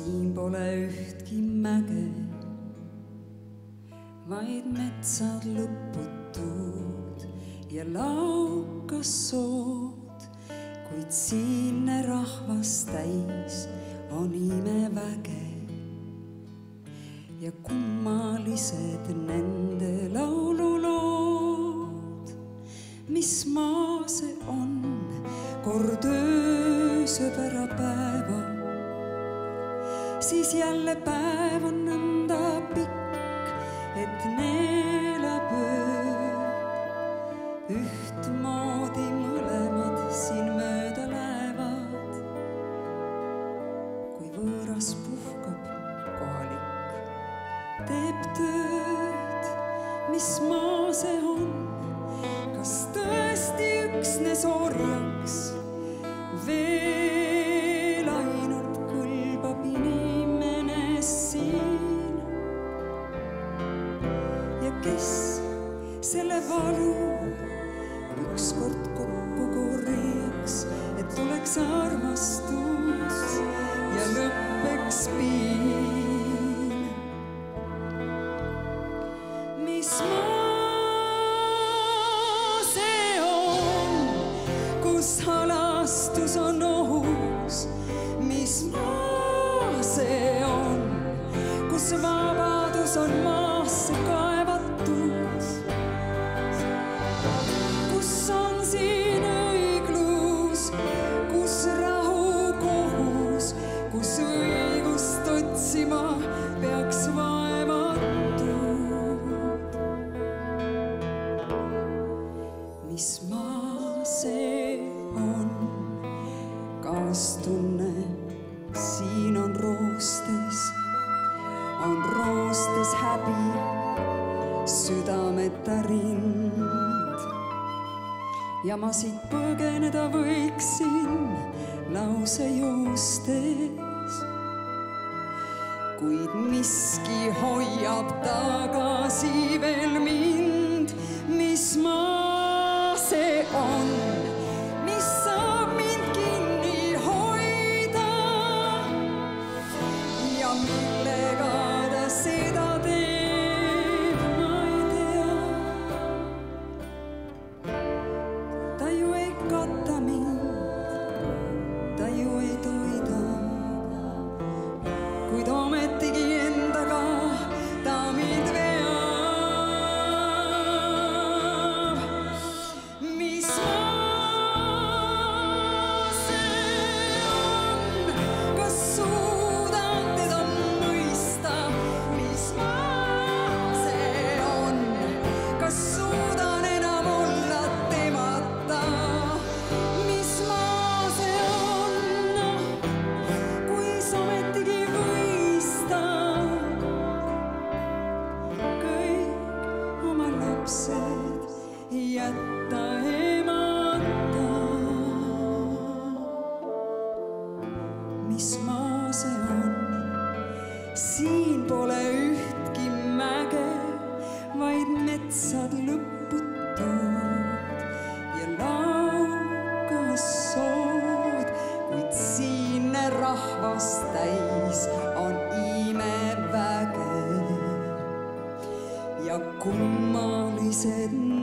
siin pole ühtki mäge, vaid metsad lõputud ja laukas sood, kuid siinne rahvas täis on imeväge. ja kummalised nende laululood, mis maa see on, kord öösööb ära päev siis jälle päev on nõnda pikk, et neelab öö. ühtmoodi mõlemad siin mööda lähevad, kui võõras puhkab kohalik teeb tööd, mis maa see on, kas tõesti üksnes orjaks kes selle valu ükskord kokku korjaks, et tuleks armastus ja lõppeks piin mis maa see on, kus halastus on ohus, mis maa see on, kus vabadus on maasse kaevatud. Kaastunne siin on roostes, on roostes häbi, südameta rind ja ma siit põgeneda võiksin lause joostes. kuid miski hoiab tagasi veel mind, mis maa see on, lapsed jätta emata. mis maa see on, siin pole ühtki mäge, vaid metsad lõputud ja laukas sood, kuid siinne rahvas täis on imeväge. Ja said